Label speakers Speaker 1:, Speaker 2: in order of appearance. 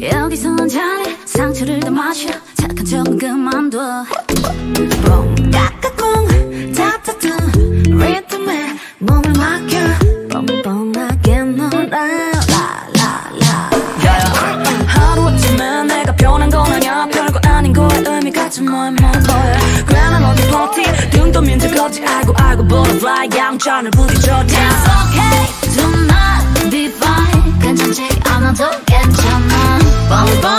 Speaker 1: 여기선 잘해 상처를 더 마셔. 착한 척은 그만둬. 뽕 까까꿍 타타타 리듬에 몸을 맡겨 뻔뻔하게 놀아 라라라. 하루아침에 내가 변한 건 아냐 별거 아닌 거야. 의미가 참 뭐야 뭔 거야 괜한 어디 버티? 등 떠민 적 없지. 알고 알고 butterfly. 양천을 부딪혀 That's okay Don't get your mom. Bum, bum.